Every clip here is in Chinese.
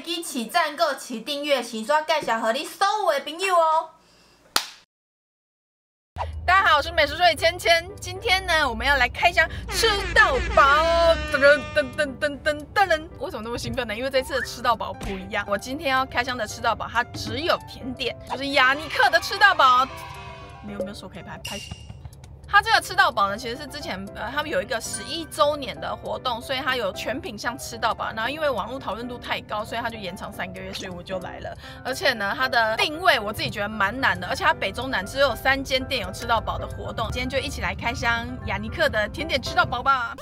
记起赞、搁起订阅，请刷介绍给你所有的朋友哦。大家好，我是美食说的芊芊。今天呢，我们要来开箱吃到饱。噔噔噔噔噔噔噔！为什么那么兴奋呢？因为这次的吃到饱不一样。我今天要开箱的吃到饱，它只有甜点，就是雅尼克的吃到饱。你有没有手可以拍？拍。它这个吃到饱呢，其实是之前呃他们有一个十一周年的活动，所以它有全品项吃到饱。然后因为网络讨论度太高，所以它就延长三个月，所以我就来了。而且呢，它的定位我自己觉得蛮难的，而且它北中南只有三间店有吃到饱的活动。今天就一起来开箱雅尼克的甜点吃到饱吧。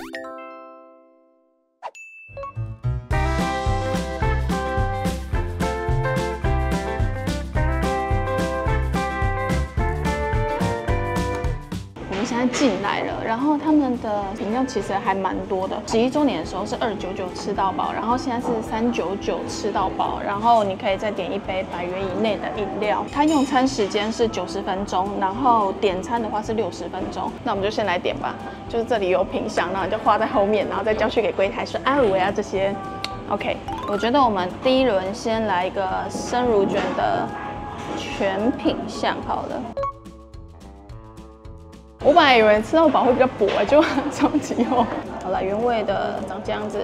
在进来了，然后他们的饮料其实还蛮多的。十一周年的时候是二九九吃到饱，然后现在是三九九吃到饱，然后你可以再点一杯百元以内的饮料。它用餐时间是九十分钟，然后点餐的话是六十分钟。那我们就先来点吧，就是这里有品相，然后就画在后面，然后再交去给柜台说啊我要这些。OK，我觉得我们第一轮先来一个生乳卷的全品相好了。我本来以为吃到饱会比较薄，就超级厚。好了，原味的长这样子。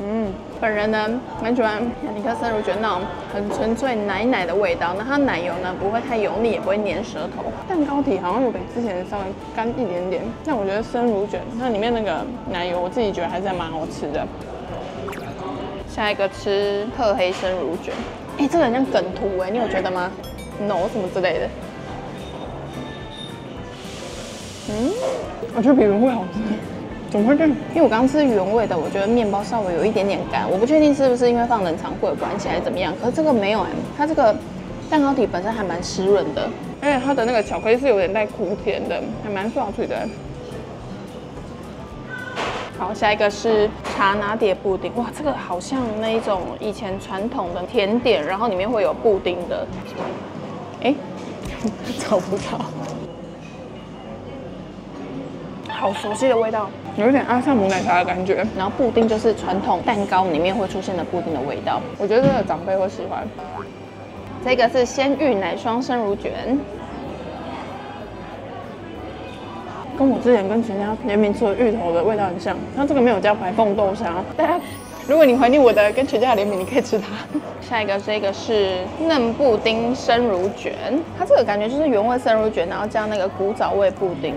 嗯，本人呢蛮喜欢雅尼克生乳卷那种很纯粹奶奶的味道，那它奶油呢不会太油腻，也不会粘舌头。蛋糕体好像有比之前稍微干一点点，但我觉得生乳卷它里面那个奶油，我自己觉得还是蛮好吃的。下一个吃特黑生乳卷，哎，这个很像梗图哎，你有觉得吗？No 什么之类的。嗯，我觉得比原味好吃，怎么会这样？因为我刚吃原味的，我觉得面包稍微有一点点干，我不确定是不是因为放冷藏柜有关系还是怎么样。可是这个没有哎，它这个蛋糕体本身还蛮湿润的，而且它的那个巧克力是有点带苦甜的，还蛮爽脆的。好，下一个是茶拿铁布丁，哇，这个好像那一种以前传统的甜点，然后里面会有布丁的，哎，找不到。好熟悉的味道，有一点阿萨姆奶茶的感觉。然后布丁就是传统蛋糕里面会出现的布丁的味道，我觉得这个长辈会喜欢。这个是鲜芋奶霜生乳卷，跟我之前跟全家联名出的芋头的味道很像。它这个没有加白凤豆沙，大家如果你怀念我的跟全家的联名，你可以吃它。下一个这个是嫩布丁生乳卷，它这个感觉就是原味生乳卷，然后加那个古早味布丁。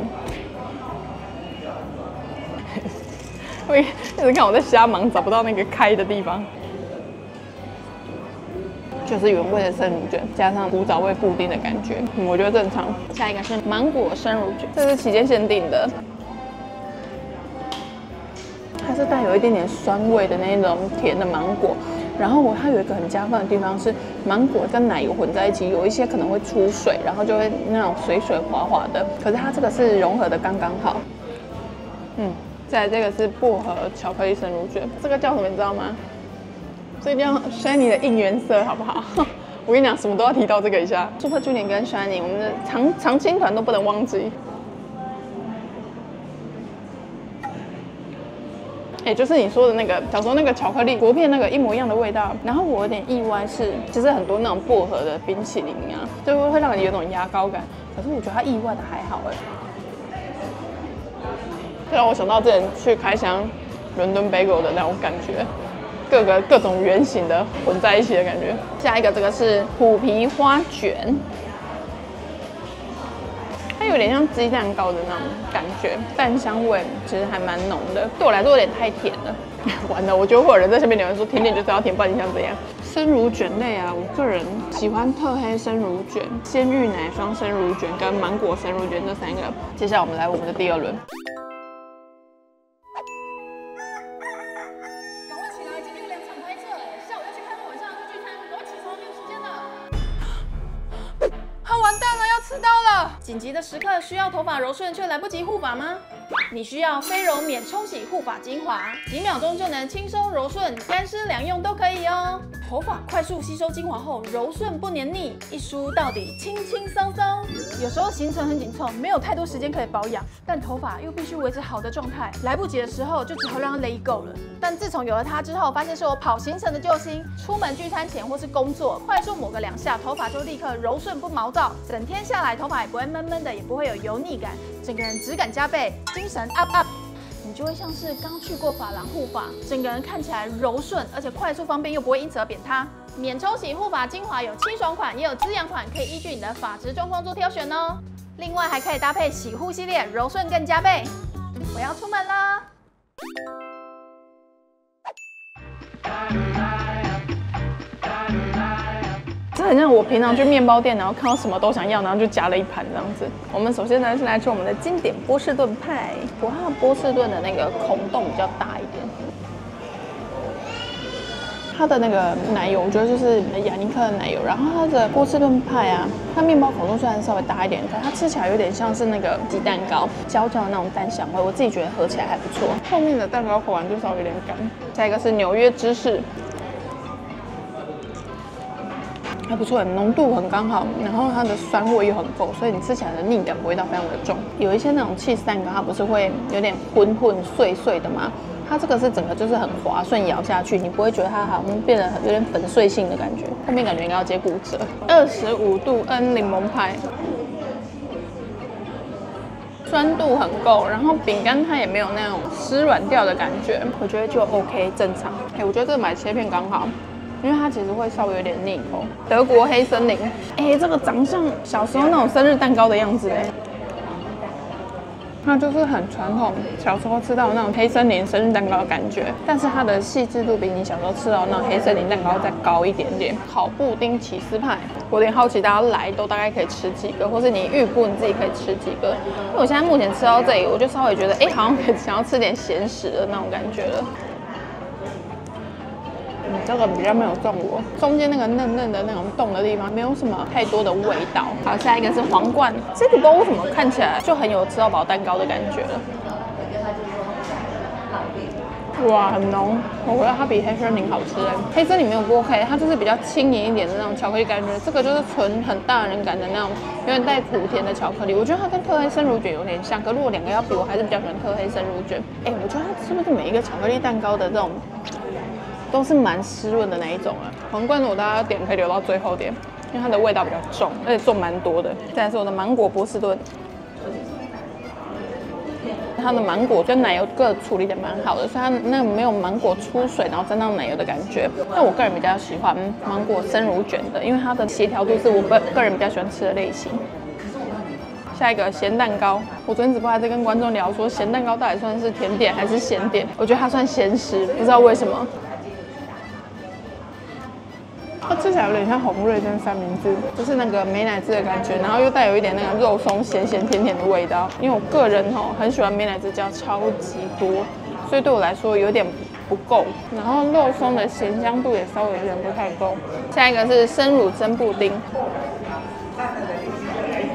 会一直看我在瞎忙，找不到那个开的地方。就是原味的生乳卷，加上古早味布丁的感觉，我觉得正常。下一个是芒果生乳卷，这是期间限定的，它是带有一点点酸味的那种甜的芒果。然后我它有一个很加分的地方是芒果跟奶油混在一起，有一些可能会出水，然后就会那种水水滑滑的。可是它这个是融合的刚刚好，嗯。再来这个是薄荷巧克力生乳卷，这个叫什么你知道吗？这一定要 Shiny 的应援色好不好？我跟你讲，什么都要提到这个一下。Super Junior 跟 Shiny，我们的长长青团都不能忘记。也就是你说的那个小时候那个巧克力薄片那个一模一样的味道。然后我有点意外是，其实很多那种薄荷的冰淇淋啊，就会会让你有种牙膏感。可是我觉得它意外的还好哎。让我想到之前去开箱伦敦 bagel 的那种感觉，各个各种圆形的混在一起的感觉。下一个这个是虎皮花卷，它有点像鸡蛋糕的那种感觉，蛋香味其实还蛮浓的。对我来说有点太甜了，完了，我觉得会有人在下面留言说甜点就是要甜，不然你想怎样？生乳卷类啊，我个人喜欢特黑生乳卷、鲜芋奶霜生乳卷跟芒果生乳卷这三个。接下来我们来我们的第二轮。紧急的时刻需要头发柔顺却来不及护发吗？你需要飞柔免冲洗护发精华，几秒钟就能轻松柔顺，干湿两用都可以哦。头发快速吸收精华后，柔顺不黏腻，一梳到底，轻轻松松。有时候行程很紧凑，没有太多时间可以保养，但头发又必须维持好的状态，来不及的时候就只好让它 let go 了。但自从有了它之后，发现是我跑行程的救星。出门聚餐前或是工作，快速抹个两下，头发就立刻柔顺不毛躁，整天下来头发也不会闷闷的，也不会有油腻感，整个人质感加倍，精神 up up。就会像是刚去过发廊护发，整个人看起来柔顺，而且快速方便，又不会因此而扁塌。免冲洗护发精华有清爽款，也有滋养款，可以依据你的发质状况做挑选哦。另外还可以搭配洗护系列，柔顺更加倍。我要出门了。很像我平常去面包店，然后看到什么都想要，然后就夹了一盘这样子。我们首先呢是来吃我们的经典波士顿派，我看波士顿的那个孔洞比较大一点。它的那个奶油，我觉得就是雅尼克的奶油。然后它的波士顿派啊，它面包孔洞虽然稍微大一点，可它吃起来有点像是那个鸡蛋糕，焦焦的那种蛋香味。我自己觉得喝起来还不错。后面的蛋糕口感就稍微有点干。下一个是纽约芝士。还不错，浓度很刚好，然后它的酸味又很够，所以你吃起来的腻感味道非常的重。有一些那种 cheese 蛋糕，它不是会有点混混碎碎的吗？它这个是整个就是很滑顺，咬下去你不会觉得它好像变得有点粉碎性的感觉。后面感觉应该要接骨折。二十五度 N 柠檬派，酸度很够，然后饼干它也没有那种湿软掉的感觉，我觉得就 OK 正常。哎，我觉得这个买切片刚好。因为它其实会稍微有点腻口。德国黑森林，哎，这个长相小时候那种生日蛋糕的样子哎，它就是很传统，小时候吃到那种黑森林生日蛋糕的感觉，但是它的细致度比你小时候吃到那种黑森林蛋糕再高一点点。烤布丁起司派，我有点好奇大家来都大概可以吃几个，或是你预估你自己可以吃几个？因为我现在目前吃到这里，我就稍微觉得，哎，好像可以想要吃点咸食的那种感觉了。你这个比较没有中我，中间那个嫩嫩的那种冻的地方没有什么太多的味道。好，下一个是皇冠，这个不知道为什么看起来就很有吃到饱蛋糕的感觉了。哇，很浓，我觉得它比黑森林好吃哎。黑森林没有过黑，它就是比较轻盈一点的那种巧克力感觉，这个就是纯很大人感的那种，有点带苦甜的巧克力。我觉得它跟特黑生乳卷有点像，可如果两个要比，我还是比较喜欢特黑生乳卷。哎，我觉得它是不是每一个巧克力蛋糕的这种？都是蛮湿润的那一种啊，皇冠的我大家点可以留到最后点，因为它的味道比较重，而且重蛮多的。再来是我的芒果波士顿，它的芒果跟奶油各处理的蛮好的，所以它那个没有芒果出水然后沾到奶油的感觉。但我个人比较喜欢芒果生乳卷的，因为它的协调度是我个个人比较喜欢吃的类型。下一个咸蛋糕，我昨天直播还在跟观众聊说，咸蛋糕到底算是甜点还是咸点？我觉得它算咸食，不知道为什么。它吃起来有点像红瑞跟三明治，就是那个美乃滋的感觉，然后又带有一点那个肉松咸咸甜甜的味道。因为我个人吼很喜欢美乃滋酱超级多，所以对我来说有点不够。然后肉松的咸香度也稍微有点不太够。下一个是生乳蒸布丁。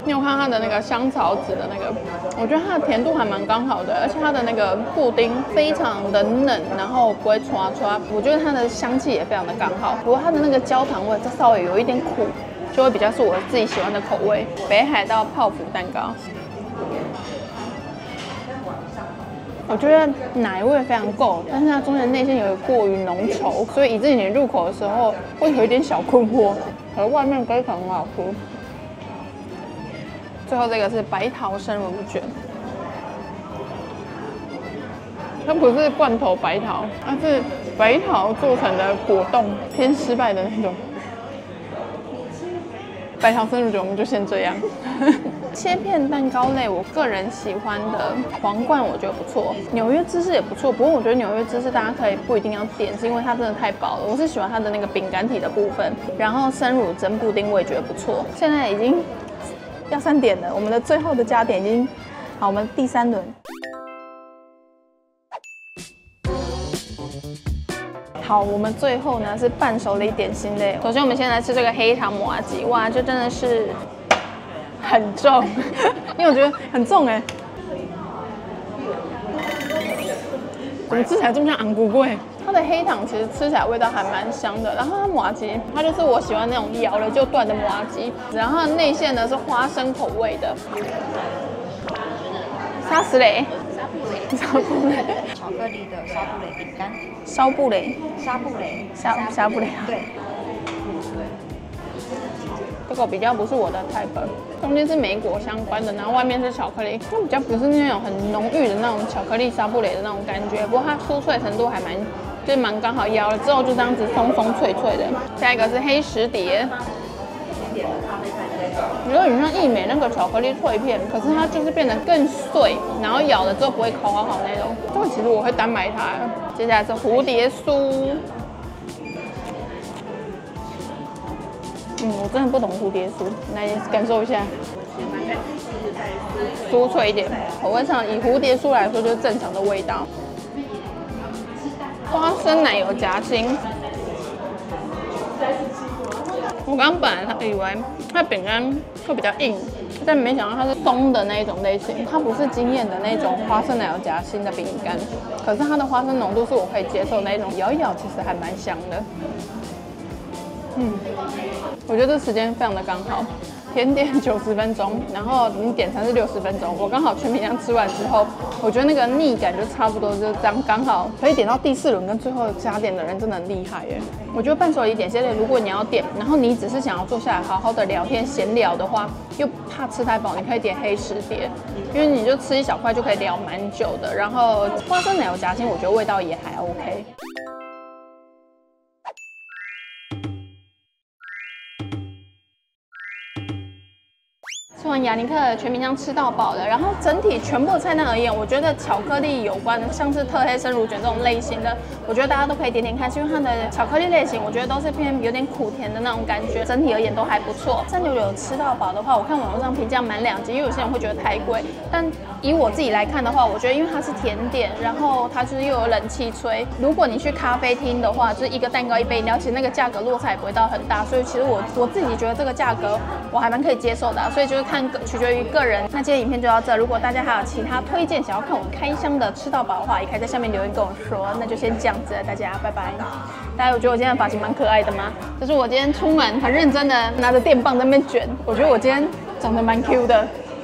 你有看它的那个香草籽的那个？我觉得它的甜度还蛮刚好的，而且它的那个布丁非常的嫩，然后不会刷刷。我觉得它的香气也非常的刚好。不过它的那个焦糖味，它稍微有一点苦，就会比较是我自己喜欢的口味。北海道泡芙蛋糕，我觉得奶味非常够，但是它中间内馅有过于浓稠，所以以至于你入口的时候会有一点小困惑，而外面非常好吃。最后这个是白桃生乳卷，它不是罐头白桃，它是白桃做成的果冻，偏失败的那种。白桃生乳卷我们就先这样。切片蛋糕类，我个人喜欢的皇冠我觉得不错，纽约芝士也不错。不过我觉得纽约芝士大家可以不一定要点，是因为它真的太薄了。我是喜欢它的那个饼干体的部分，然后生乳蒸布丁我也觉得不错。现在已经。要三点了，我们的最后的加点已经好，我们第三轮。好，我们最后呢是伴手礼点心类。首先我们先来吃这个黑糖麻吉，哇，这真的是很重，因为我觉得很重哎。怎么吃起来这么像昂古贵？它的黑糖其实吃起来味道还蛮香的，然后它麻吉，它就是我喜欢那种咬了就断的麻吉，然后内馅呢是花生口味的。沙石雷，沙布雷，巧克力的沙布雷饼干，烧布雷，沙布雷，沙沙布雷，对。这个比较不是我的 type，中间是莓果相关的，然后外面是巧克力，它比较不是那种很浓郁的那种巧克力沙布雷的那种感觉，不过它酥脆程度还蛮，就蛮刚好，咬了之后就这样子松松脆脆的。下一个是黑石蝶，有点像益美那个巧克力脆片，可是它就是变得更碎，然后咬了之后不会烤好好那种。这个其实我会单买它。接下来是蝴蝶酥。嗯，我真的不懂蝴蝶酥，来感受一下，酥脆一点，口味上以蝴蝶酥来说就是正常的味道。花生奶油夹心，我刚本来以为它饼干会比较硬，但没想到它是松的那一种类型。它不是惊艳的那种花生奶油夹心的饼干，可是它的花生浓度是我可以接受那一种，咬一咬其实还蛮香的。嗯，我觉得这时间非常的刚好，甜点九十分钟，然后你点餐是六十分钟，我刚好全品量吃完之后，我觉得那个腻感就差不多就这样刚好可以点到第四轮跟最后加点的人真的很厉害耶！我觉得伴手礼点心类，如果你要点，然后你只是想要坐下来好好的聊天闲聊的话，又怕吃太饱，你可以点黑石碟，因为你就吃一小块就可以聊蛮久的。然后花生奶油夹心，我觉得味道也还 OK。吃完雅尼克全民酱吃到饱了，然后整体全部菜单而言，我觉得巧克力有关的，像是特黑生乳卷这种类型的，我觉得大家都可以点点看，因为它的巧克力类型，我觉得都是偏有点苦甜的那种感觉，整体而言都还不错。三九九吃到饱的话，我看网络上评价蛮两极，因为有些人会觉得太贵，但以我自己来看的话，我觉得因为它是甜点，然后它就是又有冷气吹，如果你去咖啡厅的话，就是一个蛋糕一杯饮料，其实那个价格落差也不会到很大，所以其实我我自己觉得这个价格我还蛮可以接受的，所以就是。看个取决于个人，那今天影片就到这。如果大家还有其他推荐，想要看我开箱的吃到饱的话，也可以在下面留言跟我说。那就先这样子，大家拜拜。大家有觉得我今天的发型蛮可爱的吗？就是我今天出门很认真的拿着电棒在那边卷，我觉得我今天长得蛮 Q 的。